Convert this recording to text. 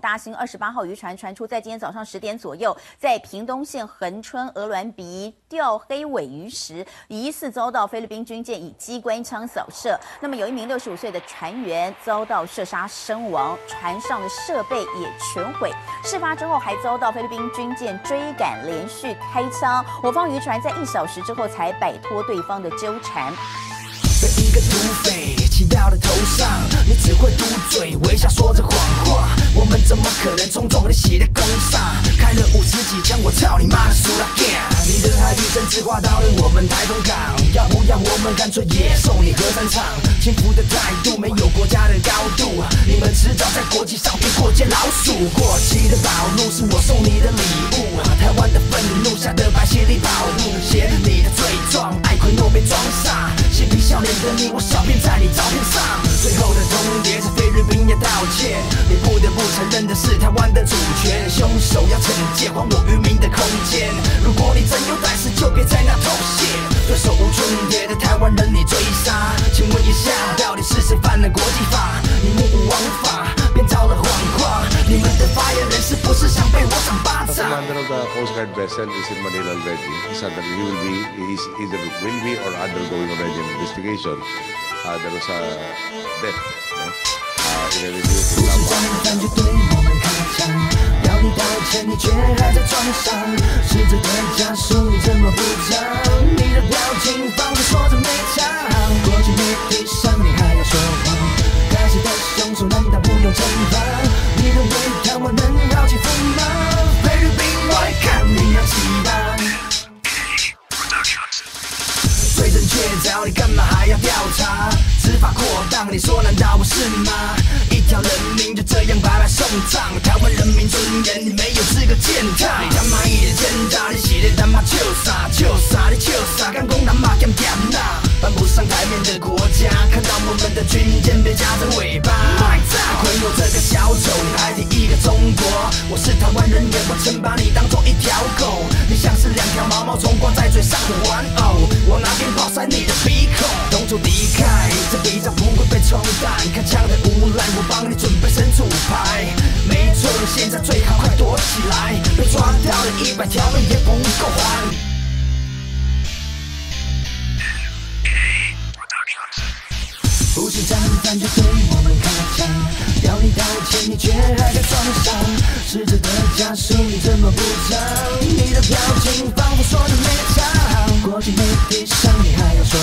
大兴二十八号渔船传出，在今天早上十点左右，在屏东县恒春鹅銮鼻钓黑尾鱼时，疑似遭到菲律宾军舰以机关枪扫射。那么有一名六十五岁的船员遭到射杀身亡，船上的设备也全毁。事发之后还遭到菲律宾军舰追赶，连续开枪。我方渔船在一小时之后才摆脱对方的纠缠。一个土匪上，你只会嘟嘴微笑说着谎话。我们怎么可能冲撞你写的工上？开了五十几枪，我操你妈的苏拉 g 你的海域甚至划到了我们台东港，要不要我们干脆也送你核三厂？轻浮的态度没有国家的高度，你们迟早在国际上被过街老鼠。过期的宝路是我送你的礼物，台湾的愤怒下的凶手要惩戒，还我渔民的空间。如果你真有胆识，就别在那偷窃。对手无寸铁的台湾人你追杀，请问一下，到底是谁犯了国际法？你目无王法，编造了谎话，你们的发言人是不是想被我赏巴掌 of the vessel is in Manila already. He said that he is either will be or undergoing already investigation. Uh, there was a death no? uh, in a review 不 to 是道歉，你却还在装傻。死者的家属你怎么不讲？你的表情仿佛说着没差。国际媒体上你还要说谎，该死的凶手难道不用惩罚？你认为台湾能好欺负吗？菲律宾我也看你要气吧。罪证确凿，你干嘛还要调查？执法扩当，你说难道不是吗？一条人命就这样白白送葬，尊严你没有资格践踏。你他妈一脸奸诈，你写的他妈就傻就傻，你就傻，敢公他妈干干呐？搬不上台面的国家，看到我们的军舰被夹着尾巴。亏我这个小丑，你还第一个中国。我是台湾人，也我曾把你当做一条狗。你像是两条毛毛虫挂在嘴上的玩偶，没错，现在最好快躲起来，被抓到了一百条命也不够还。不是战犯就对我们开枪，要你道歉，你却还在装傻。死者的家属你怎么不讲？你的表情仿佛说的没差。国际媒体上你还要说